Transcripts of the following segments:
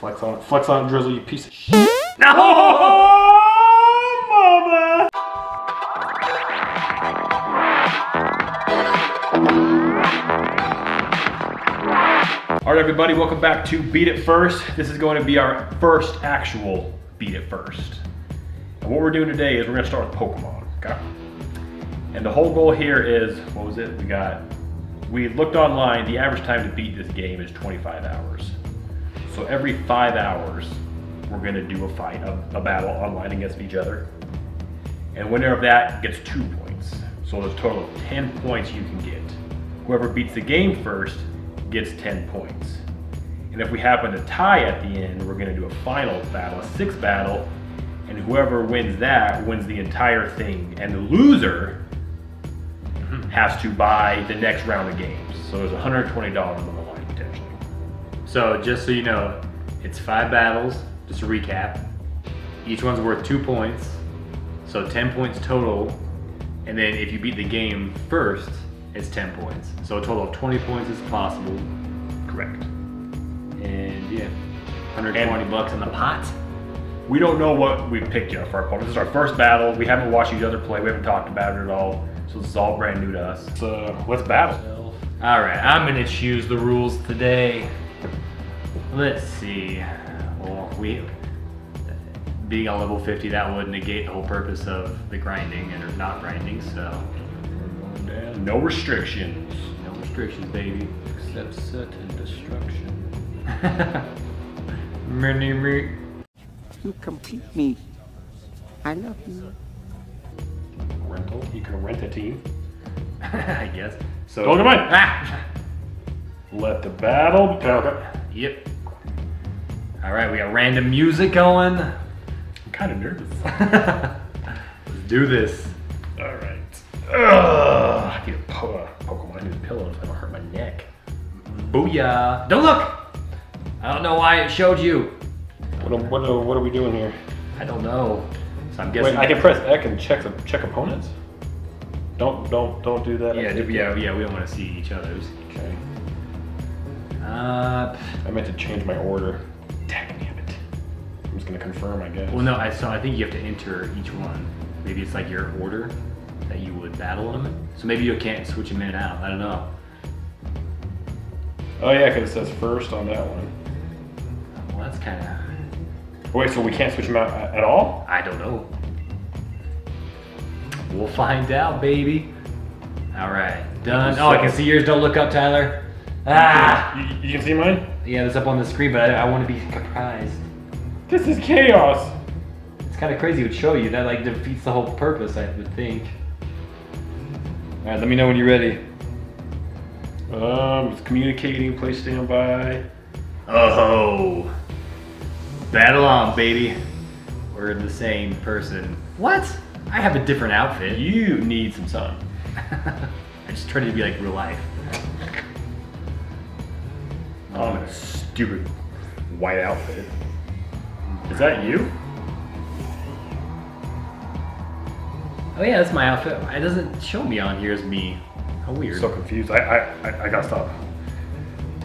Flex on, it. flex on, it, Drizzile, you piece of shit. No, mama. All right, everybody, welcome back to Beat It First. This is going to be our first actual Beat It First. And what we're doing today is we're gonna start with Pokemon, okay? And the whole goal here is, what was it? We got, we looked online, the average time to beat this game is 25 hours. So every five hours, we're gonna do a fight, a, a battle online against each other. And winner of that gets two points. So there's a total of 10 points you can get. Whoever beats the game first gets 10 points. And if we happen to tie at the end, we're gonna do a final battle, a sixth battle, and whoever wins that wins the entire thing. And the loser mm-hmm. has to buy the next round of games. So there's $120 So just so you know, it's five battles, just a recap. Each one's worth two points, so 10 points total. And then if you beat the game first, it's 10 points. So a total of 20 points is possible. Correct. And yeah, 120 bucks in the pot. We don't know what we've picked yet for our opponent. This is our first battle. We haven't watched each other play. We haven't talked about it at all. So this is all brand new to us. So let's battle. All right, I'm gonna choose the rules today. Let's see. Well, we being on level 50, that would negate the whole purpose of the grinding and not grinding. So no restrictions. no restrictions, baby. Except certain destruction. Mini me. You complete me. I love you. Rental. You can rent a team. I guess. So. Don't come in. Ah! Let the battle. Okay. Yep. All right, we got random music going. I'm kind of nervous. Let's do this. All right. Ugh. I need a po- uh, Pokemon. I need a pillow if I don't hurt my neck. Booyah! Don't look. I don't know why it showed you. What are, what are, what are we doing here? I don't know. So I'm guessing. Wait, I can press X and check check opponents. Don't don't don't do that. Yeah, do- yeah, yeah. We don't want to see each other's. Okay. Uh, I meant to change my order. It. I'm just gonna confirm, I guess. well, no. I so I think you have to enter each one. Maybe it's like your order that you would battle them. in. So maybe you can't switch them in and out. I don't know. Oh yeah, because it says first on that one. Well, that's kind of. Wait, so we can't switch them out at all? I don't know. We'll find out, baby. All right, done. Oh, I can see yours. Don't look up, Tyler. Ah. You, you can see mine? Yeah, that's up on the screen, but I, I want to be surprised. This is chaos. It's kind of crazy it would show you. That like defeats the whole purpose, I would think. All right, let me know when you're ready. Um, it's communicating, play standby. Oh, battle on, baby. We're the same person. What? I have a different outfit. You need some sun. I just tried to be like real life. Oh, that stupid white outfit. Is that you? Oh yeah, that's my outfit. It doesn't show me on here as me. How weird. So confused. I I, I, I gotta stop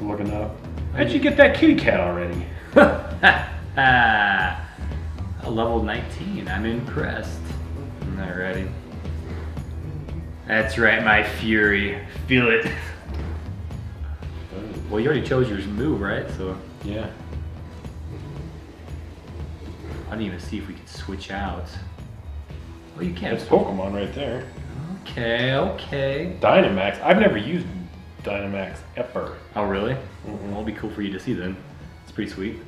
looking up. How'd you get that kitty cat already? ah, a level 19. I'm impressed. Alrighty. That's right, my fury. Feel it. Well, you already chose your move, right? So Yeah. I didn't even see if we could switch out. Oh, you can't. It's Pokemon right there. Okay, okay. Dynamax. I've never used Dynamax ever. Oh, really? Mhm. Well, it'll be cool for you to see then. It's pretty sweet.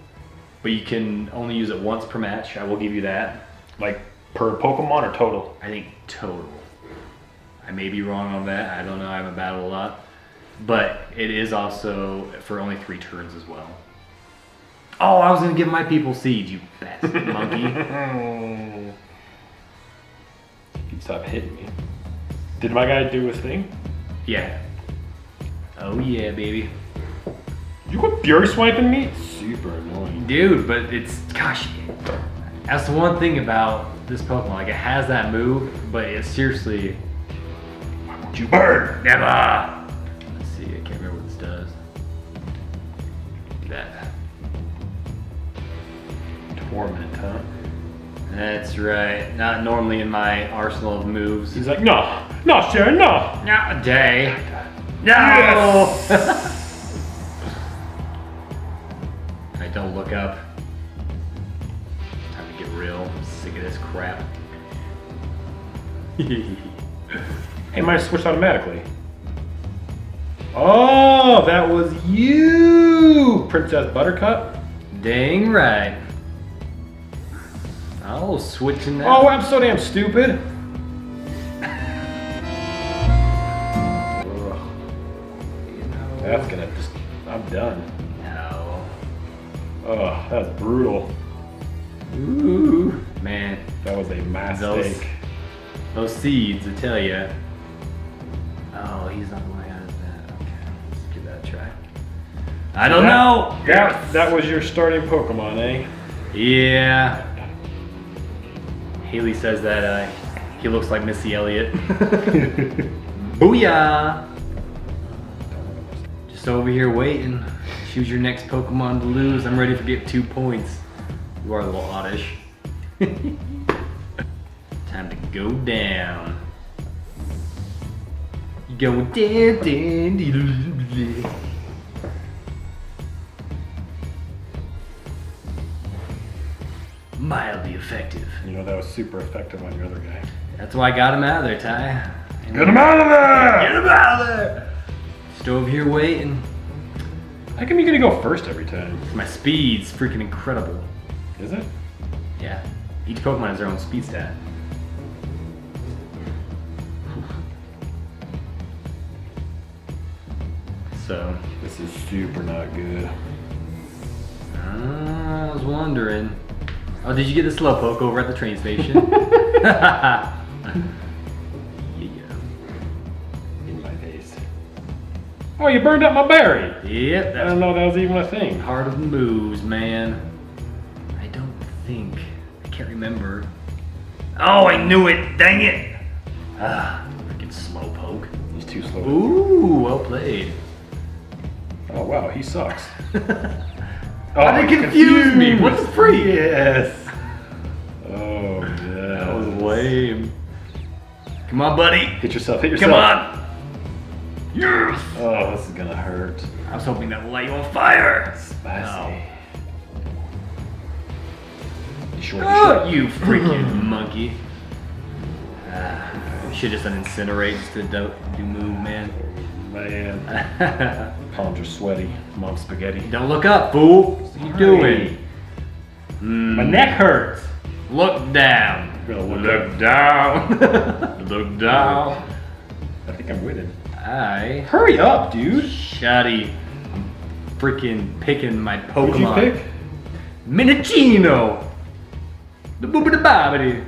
But you can only use it once per match. I will give you that. Like per Pokemon or total? I think total. I may be wrong on that. I don't know. I haven't battled a lot. But it is also for only three turns as well. Oh, I was going to give my people seed, you bastard monkey. You stop hitting me. Did my guy do his thing? Yeah. Oh, yeah, baby. You quit Fury swiping me? Super annoying. Dude, but it's, gosh, that's the one thing about this Pokemon. Like, it has that move, but it's seriously. Why won't you burn? Never! Torment, huh? That's right. Not normally in my arsenal of moves. He's like, no, no, Sharon, no. Not a day. No! I don't look up. Time to get real. I'm sick of this crap. Hey, mine switched automatically. Oh, that was you, Princess Buttercup. Dang right. Oh, switching that. Oh, I'm so damn stupid. That's gonna just, I'm done. No. Oh, that's brutal. Ooh. Man, That was a Those- mistake. those seeds, I tell ya. Oh, he's not going out of that. Okay, let's give that a try. I don't know. That, that was your starting Pokemon, eh? Yeah. Haley says that uh, he looks like Missy Elliott. Booyah! Just over here waiting. Choose your next Pokemon to lose. I'm ready to get two points. You are a little oddish. Time to go down. You going down, down, down. Mildly effective. You know, that was super effective on your other guy. That's why I got him out of there, Ty. Get him out of there! Get him out of there! Just over here waiting. How come you're gonna go first every time? My speed's freaking incredible. Is it? Yeah. Each Pokemon has their own speed stat. So, This is super not good. I was wondering. Oh, did you get the Slowpoke over at the train station? yeah. In my face. Oh, you burned up my berry! Yep, I don't know that was even a thing. Heart of the moves, man. I don't think. I can't remember. Oh, I knew it! Dang it! Ah, freaking Slowpoke. He's too slow. Ooh, well played. Oh wow, he sucks. Why did it confuse me? What the freak? Yes. Oh That was lame. Come on, buddy. Hit yourself. Hit yourself. Come on. Yes. Oh, this is gonna hurt. I was hoping that would light you on fire. Spicy. You sure? Oh, you freaking monkey. Ah, should just incinerate just to do, do move, man. Man, palms are sweaty. Mom spaghetti. Don't look up, fool. What are you doing? Mm, My neck hurts. Look down. Look Look down. look down. I think I'm witted. I. Hurry up, dude. Shuddy. I'm freaking picking my Pokemon. What'd you pick? Minachino. The boobity bobbity.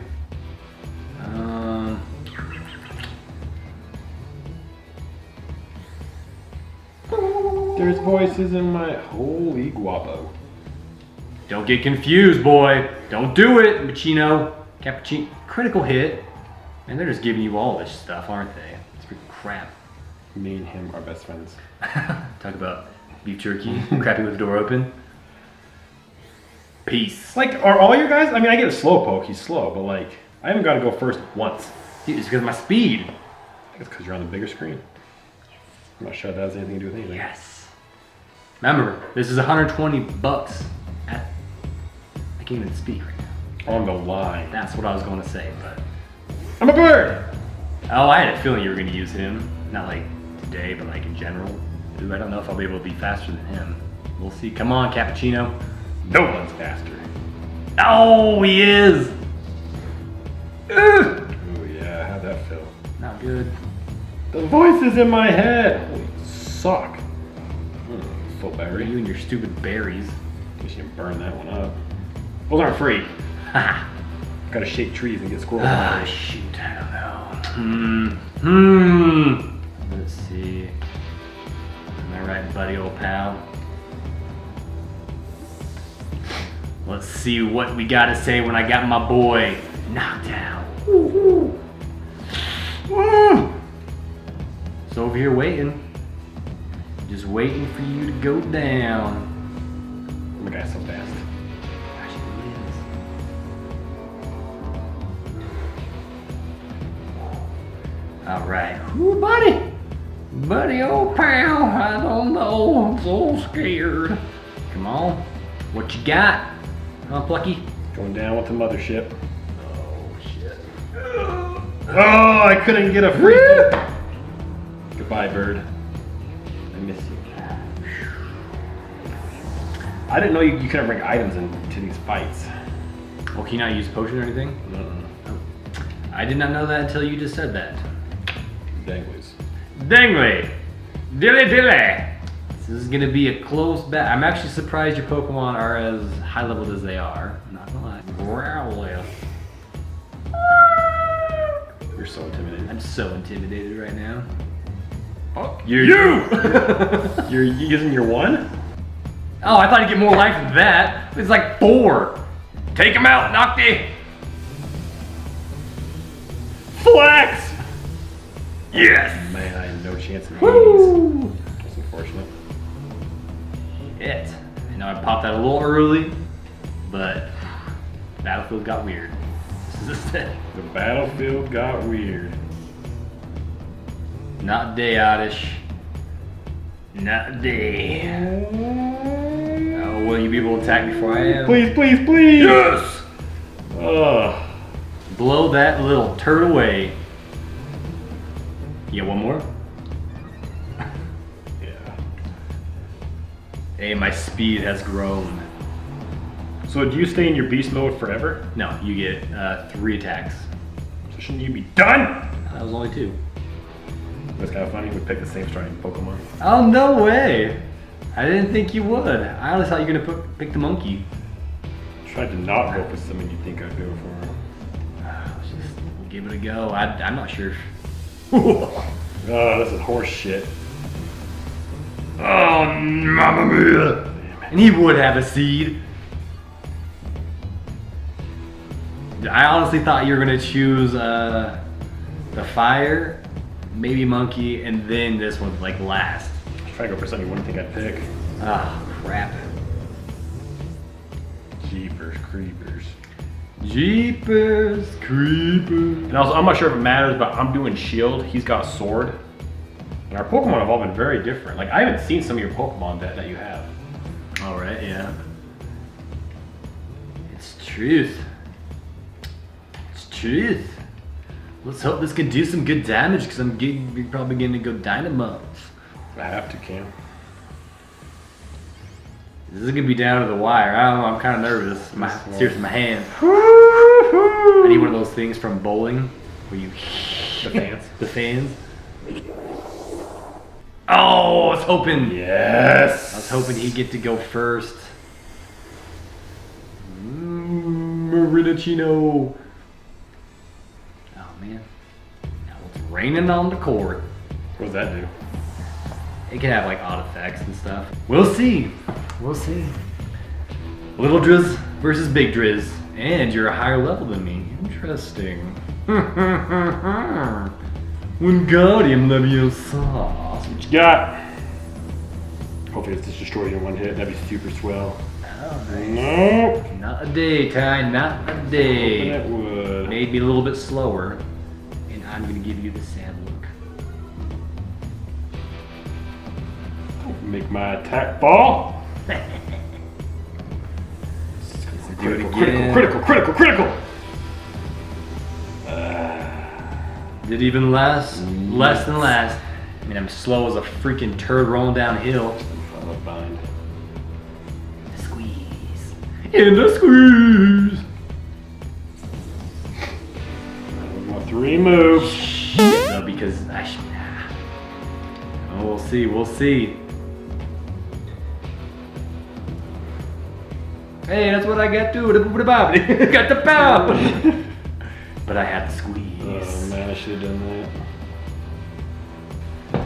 There's voices in my holy guapo. Don't get confused, boy. Don't do it, Machino. Cappuccino. Critical hit. And they're just giving you all this stuff, aren't they? It's freaking crap. Me and him are best friends. Talk about beef jerky. Crappy with the door open. Peace. Like, are all your guys? I mean, I get a slow poke. He's slow, but like, I haven't got to go first once. Dude, it's because of my speed. I think it's because you're on the bigger screen. I'm not sure that has anything to do with anything. Yes. Remember, this is 120 bucks. At, I can't even speak right now. On the line. That's what I was going to say, but. I'm a bird. Oh, I had a feeling you were going to use him. Not like today, but like in general. Ooh, I don't know if I'll be able to be faster than him. We'll see. Come on, Cappuccino. No one's faster. Oh, he is. Ugh. Oh yeah, how'd that feel? Not good. The voices in my head. Suck. Berry. You and your stupid berries. Guess you can burn that one up. Those aren't free. Ha. Gotta shake trees and get squirrels. Ah, out. shoot. I don't know. Hmm. Hmm. Let's see. Am I right, buddy, old pal? Let's see what we gotta say when I got my boy knocked out. Woo-hoo. Woo. So over here waiting. Just waiting for you to go down. Look at that so fast. Gosh, All right, buddy, buddy, old pal, I don't know, I'm so scared. Come on, what you got, huh, Plucky? Going down with the mothership. Oh, shit. Oh, I couldn't get a free. Goodbye, bird. I miss you. I didn't know you, you couldn't bring items into these fights. Well, can you not use potion or anything? I did not know that until you just said that. Danglies. Dangly! Dilly dilly! This is gonna be a close bet. I'm actually surprised your Pokemon are as high leveled as they are. I'm not gonna lie. Growlithe. You're so intimidated. I'm so intimidated right now. Oh, you! You! You're using your one? Oh, I thought you'd get more life than that. It's like four. Take him out, Nocti! Flex! Yes! Man, I had no chance of these. Woo! That's unfortunate. It. I know I popped that a little early, but Battlefield got weird. This is it. The battlefield got weird. Not day, Oddish. Not day. Oh, will you be able to attack before I am? Please, please, please! Yes! Ugh. Blow that little turd away. You get one more? Yeah. Hey, my speed has grown. So do you stay in your beast mode forever? No, you get uh, three attacks. So shouldn't you be done? That was only two. That's kind of funny. We picked the same starting Pokemon. Oh, no way! I didn't think you would. I always thought you were gonna pick, pick the monkey. I Tried to not go for someone you think I'd go for. Let's just give it a go. I, I'm not sure. Oh, this is horse shit. Oh, mamma mia! And he would have a seed. I honestly thought you were gonna choose uh, the fire, maybe monkey, and then this one like last. Try to go for something you wouldn't think I'd pick. Ah, crap. Jeepers creepers. Jeepers creepers. And also, I'm not sure if it matters, but I'm doing shield. He's got sword. And our Pokemon have all been very different. Like, I haven't seen some of your Pokemon that, that you have. All right, yeah. It's truth. It's truth. Let's hope this can do some good damage because I'm getting, probably going to go Dynamo. I have to, Cam. This is gonna be down to the wire. I don't know. I'm kind of nervous. My seriously, my hand. I need one of those things from bowling where you The fans. the fans. Oh, I was hoping. Yes! I was hoping he'd get to go first. Mm, Marinachino. Oh man. Now it's raining on the court. What does that do? It can have like odd effects and stuff. We'll see. We'll see. Little Driz versus Big Driz. And you're a higher level than me. Interesting. Wingardium Leviosa. What you got? Hopefully this just destroys you in one hit. That'd be super swell. Nope. Not a day, Ty. Not a day. it would. Maybe a little bit slower. And I'm gonna give you the sad look. Make my attack fall. Do it Critical, again. critical, critical, critical, critical. Uh, Did even less, less than last. I mean, I'm slow as a freaking turd rolling downhill. Follow bind. Squeeze. In the squeeze. Three moves. No, because I should. Oh, we'll see. We'll see. Hey, that's what I got too. The got the power. but I had to squeeze. Oh man, I should have done that.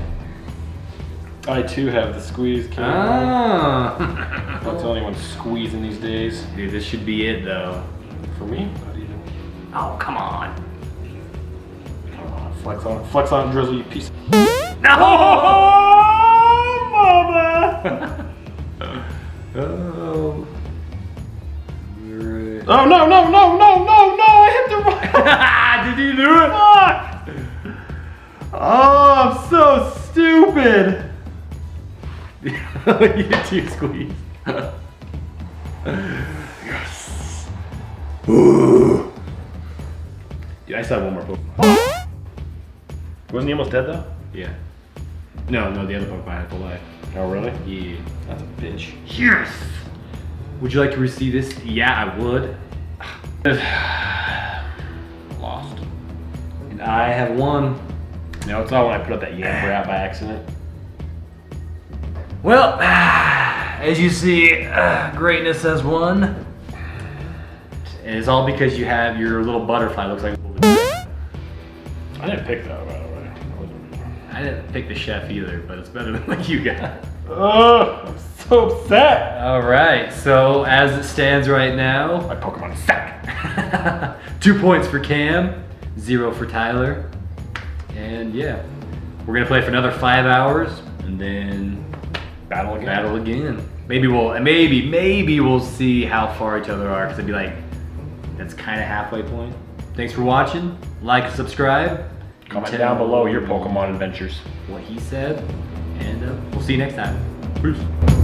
I too have the squeeze camera. Ah. Not the only one squeezing these days. Dude, this should be it though. For me? Not even. Oh, come on. Flex on it. Flex on it, Drizzile, you piece of... No! Oh, mama! Oh. Right. Oh, no, no, no, no, no, no! I hit the right... Did you do it? Fuck! Oh, I'm so stupid. you two squeeze. Yes. Ooh. Dude, I still have one more Pokemon. Wasn't he almost dead though? yeah. No, no, the other Pokemon had full life. Oh, really? Yeah. That's a bitch. Yes. Would you like to receive this? Yeah, I would. Lost. And I have won. No, it's all when I put up that Yamper out by accident. Well, as you see, uh, greatness has won. And it's all because you have your little butterfly. Looks like. I didn't pick that, by I didn't pick the chef either, but it's better than what you got. Oh, I'm so upset. All right. So as it stands right now, My Pokemon suck. two points for Cam, zero for Tyler, and yeah, we're gonna play for another five hours, and then Battle again. battle again. Maybe we'll maybe maybe we'll see how far each other are because it'd be like that's kind of halfway point. Thanks for watching. Like subscribe. Comment down below your Pokemon adventures. What he said, and uh, we'll see you next time. Peace.